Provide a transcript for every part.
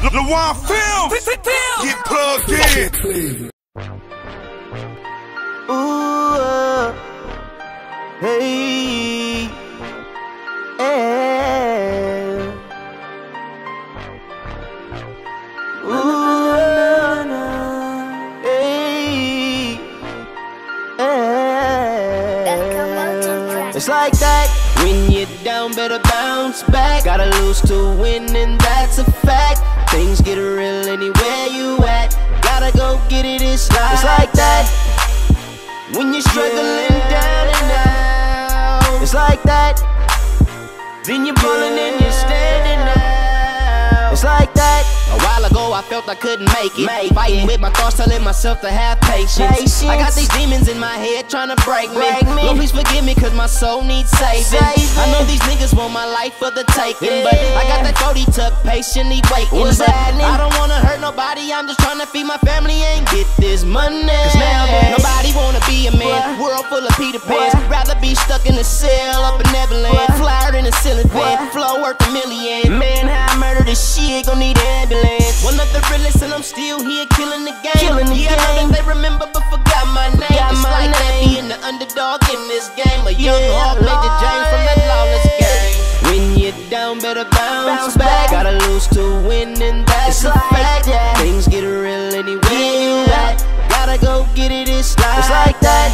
Lawaun Film. Get plugged in. Ooh, uh, hey, yeah. Ooh, uh, hey, yeah. It's like that. When you're down, better bounce back. Gotta lose to win, and that's a get it, it's like, it's like that. When you're struggling down and out, it's like that. Then you're falling and you're standing out. It's like that. A while ago, I felt I couldn't make it. Make Fighting it. with my thoughts, telling myself to have patience. patience. I got these demons in my head trying to break, break me. me. Lord, please forgive me, cause my soul needs saving. saving. I know these niggas want my life for the taking, yeah. but I got that 40 tuck patiently waiting. What's happening? I don't wanna hurt nobody, I'm just trying to feed my family and get this money. Cause now, nobody wanna be a man. What? World full of Peter Pans. What? Rather be stuck in a cell up in Neverland. Flyer in a ceiling fan. Flow worth a million. Man, how I murder this shit, gon' need an ambulance. One of the realest, and I'm still here killing the game. Killing the yeah, game. I know they remember but forgot my name. Got it's my like name. that being the underdog in this game. A young yeah, hawk, Major James from that down, better bounce, bounce back. back. Gotta lose to win, and that's it's a like fact. That. Things get real anywhere yeah. you at. Gotta go get it, it's like, it's like that.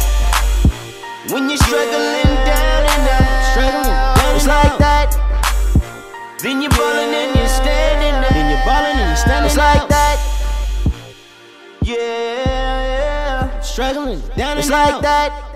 When you're struggling yeah. down and out, struggling down it's like that. Then you're balling and you're standing out. Then you're balling and you're standing It's like that. Yeah, yeah. Struggling down and It's like that.